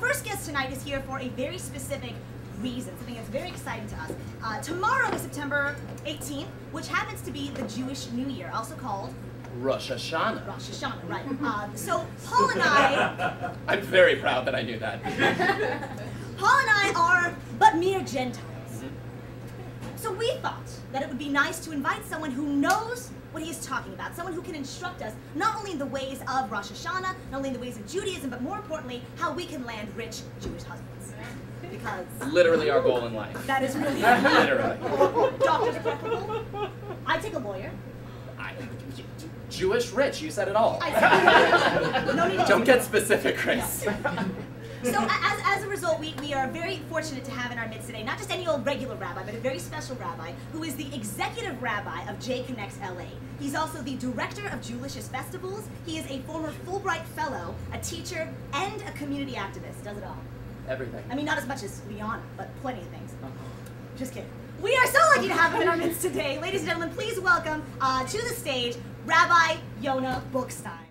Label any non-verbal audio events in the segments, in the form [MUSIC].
first guest tonight is here for a very specific reason, something that's very exciting to us. Uh, tomorrow is September 18th, which happens to be the Jewish New Year, also called Rosh Hashanah. Rosh Hashanah, right? Uh, so Paul and I, [LAUGHS] I'm very proud that I knew that. [LAUGHS] Paul and I are but mere Gentiles. So we thought that it would be nice to invite someone who knows what he is talking about, someone who can instruct us not only in the ways of Rosh Hashanah, not only in the ways of Judaism, but more importantly, how we can land rich Jewish husbands. Because Literally our goal in life. that is really [LAUGHS] Literally. doctors preferable. I take a lawyer. I, Jewish rich, you said it all. I [LAUGHS] no Don't get specific, Grace. So as, as a result, we, we are very fortunate to have in our midst today not just any old regular rabbi, but a very special rabbi who is the executive rabbi of J Connects LA. He's also the director of Jewlicious Festivals. He is a former Fulbright fellow, a teacher, and a community activist. Does it all. Everything. I mean, not as much as Liana, but plenty of things. Just kidding. We are so lucky to have him in our midst today. Ladies and gentlemen, please welcome uh, to the stage Rabbi Yonah Bookstein.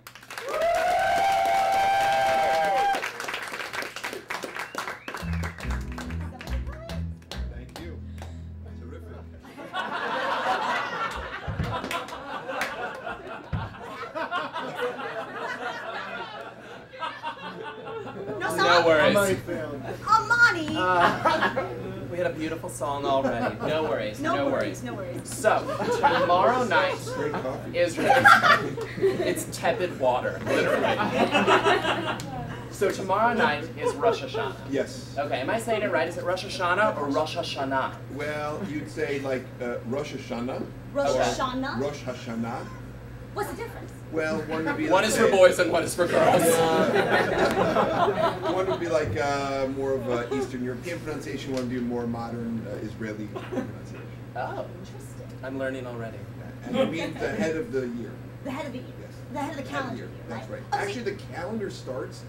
No, No worries. Amani! We had a beautiful song already. No worries. no, No, worries, no worries. So, tomorrow night is it's tepid water, literally. [LAUGHS] So tomorrow night is Rosh Hashanah. Yes. Okay, am I saying it right? Is it Rosh Hashanah or Rosh Hashanah? Well, you'd say like uh, Rosh Hashanah. Rosh Okay. Hashanah? Rosh Hashanah. What's the difference? Well, one would be. One like is for a- boys and one is for girls. one would be like uh, more of uh, Eastern European pronunciation. One would be more modern uh, Israeli pronunciation. Oh, Interesting. I'm learning already. And it means the head of the year. The head of the year. Yes. The head of the Head of calendar year. year, That's right. Oh, so Actually, the calendar starts,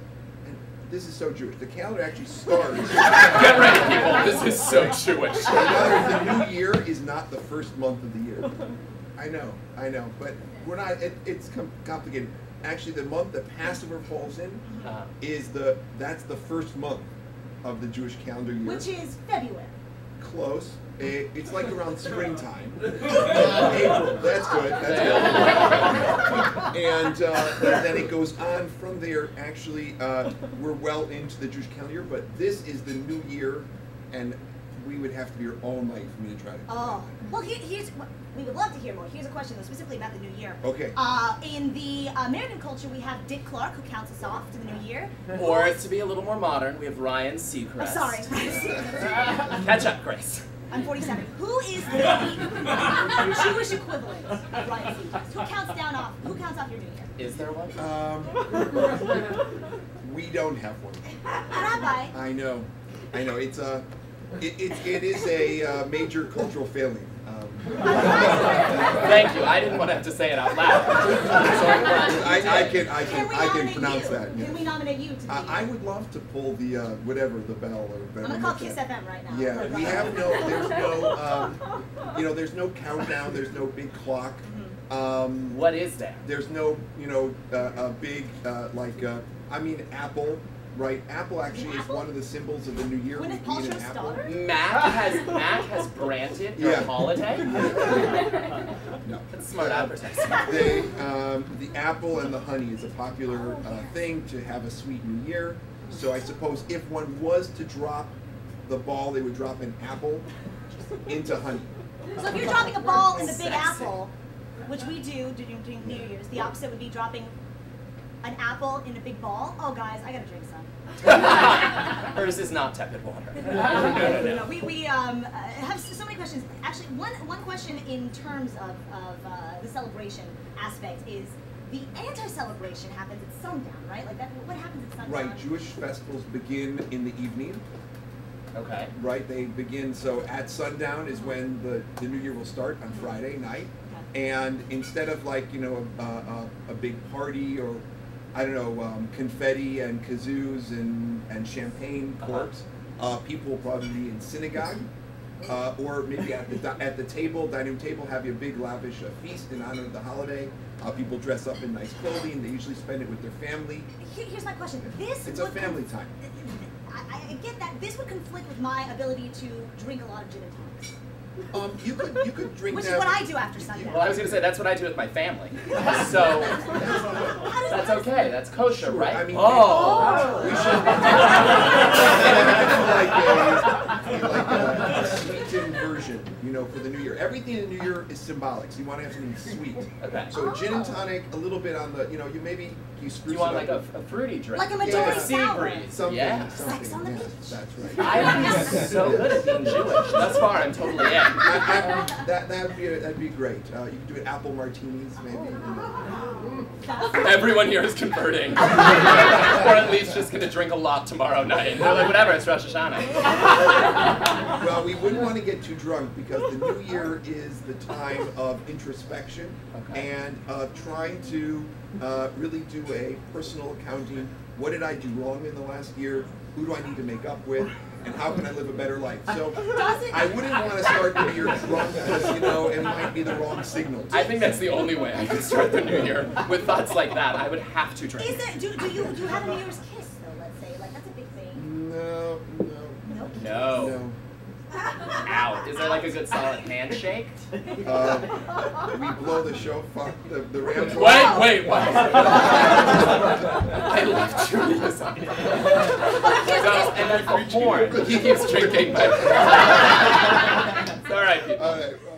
and this is so Jewish. The calendar actually [LAUGHS] starts. Get ready, people. This is so Jewish. Another, the new year is not the first month of the year. I know, I know, but we're not. It, it's com- complicated. Actually, the month that Passover falls in Uh, is the that's the first month of the Jewish calendar year. Which is February. close. It, it's like around springtime. [LAUGHS] April. That's good. That's good. and uh, then it goes on from there. Actually, uh, we're well into the Jewish calendar, year, but this is the new year, and we would have to be here all night for me to try to. Oh. Well, here, here's we would love to hear more. Here's a question though, specifically about the new year. Okay. Uh, in the American culture, we have Dick Clark, who counts us off to the new year. or to be a little more modern, we have Ryan Seacrest. I'm sorry. Catch up, Grace. I'm 47. Who is the [LAUGHS] Jewish equivalent of Ryan Seacrest? Who counts down off? Who counts off your new year? Is there one? Um, [LAUGHS] we don't have one. Rabbi. I know, I know. It's a, it, it, it is a uh, major cultural failing. Thank you. I didn't want to have to say it out loud. So I'm glad you I, I can, I Can can, I can pronounce you? that. yeah. Can we nominate you to be? I, I would love to pull the uh, whatever the bell or. I'm gonna call Kiss FM right now. Yeah, we have no. There's no. Um, you know, there's no countdown. There's no big clock. Mm-hmm. Um, What is that? there's no. You know, uh, a big uh, like. Uh, I mean, Apple. Right, Apple actually is Apple? one of the symbols of the new year. Gwyneth being an Paltrow's apple. daughter? Mac has Mac has branded your Yeah. holiday. [LAUGHS] No. That's smart advertising. [LAUGHS] They, um, the apple and the honey is a popular uh, thing to have a sweet new year. So I suppose if one was to drop the ball, they would drop an apple into honey. So if you're dropping a ball in the Big Apple, which we do during, during New Year's, the opposite would be dropping an apple in a big ball. Oh, guys, I gotta drink some. [LAUGHS] Hers is not tepid water. [LAUGHS] no, no, no. We, we um, uh, have so many questions. Actually, one, one question in terms of, of uh, the celebration aspect is the anti-celebration happens at sundown, right? Like that. What happens at sundown? Right, Jewish festivals begin in the evening. Okay. Right, they begin so at sundown is when the, the new year will start on Friday night. And instead of like you know a, a, a big party or I don't know um, confetti and kazoos and and champagne Uh-huh. uh, people will probably be in synagogue. Uh, or maybe at the at the table, dining room table, have a big lavish uh, feast in honor of the holiday. Uh, people dress up in nice clothing. They usually spend it with their family. Here's my question. This It's a family con- time. I, I get that this would conflict with my ability to drink a lot of gin and tonics, Um, you could you could drink which is what I do after sundown. Well, I was gonna say that's what I do with my family. [LAUGHS] So How does that's okay. That's kosher, Sure, right? I mean, oh. We should [LAUGHS] [LAUGHS] like a, like a sweetened version, you know, for the new year. Everything in the new year is symbolic, so you want to have something sweet. Okay. So gin and tonic, a little bit on the, you know, you maybe you spruce You want it like up a, a fruity drink? Like a Yeah. majority Sea sour. breeze. something, Yeah. something. Sex on the yes, beach. That's right. [LAUGHS] I'd be so good at being Jewish. Thus far, I'm totally in. I- [LAUGHS] I- that that'd be that'd be great. Uh, you could do it apple martinis, maybe. you know. [LAUGHS] Everyone here is converting, or at least just gonna drink a lot tomorrow night. They're like, whatever, it's Rosh Hashanah. Well, we wouldn't want to get too drunk because the new year is the time of introspection Okay. and of trying to uh, really do a personal accounting. What did I do wrong in the last year? Who do I need to make up with? And how can I live a better life? So [LAUGHS] I wouldn't want to start the year drunk because, you know, it might be the wrong signal. I think that's the only way I could start the new year with thoughts like that. I would have to drink. Is drink. there, do, do you do you have a New Year's kiss though? Let's say like that's a big thing. No, no, Nope. No. no. Out. Is there like a good solid handshake? Uh, we blow the show. Fuck the the Rams. Wait, wait, what? [LAUGHS] I this up. So, and then for porn, he keeps drinking my [LAUGHS]